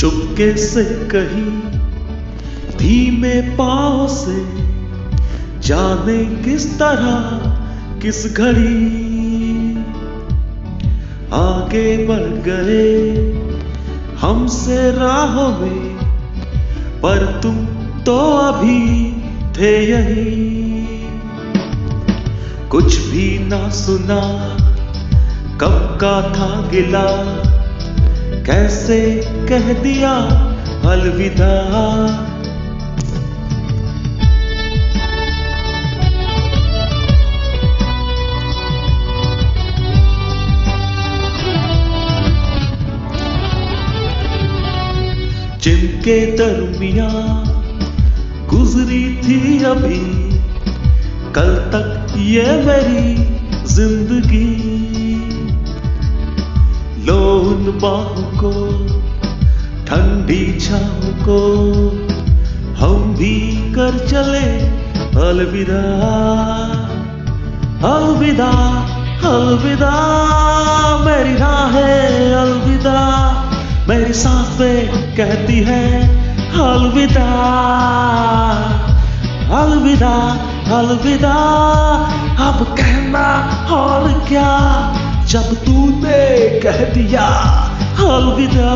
चुपके से कहीं, धीमे पाओ से, जाने किस तरह, किस घड़ी। आगे बढ़ गए, हमसे राहों में, पर तुम तो अभी थे यही। कुछ भी ना सुना, कब का था गिला कैसे कह दिया अलविदा। जिनके दरमिया गुजरी थी अभी कल तक ये मेरी ज़िंदगी। उन बाहों को, ठंडी छाओं को, हम भी कर चले अलविदा। अलविदा अलविदा, मेरी राहें अलविदा। मेरी साँसें कहती है, अलविदा। अलविदा अलविदा, अब कहना क्या जब तूने कह दिया अलविदा।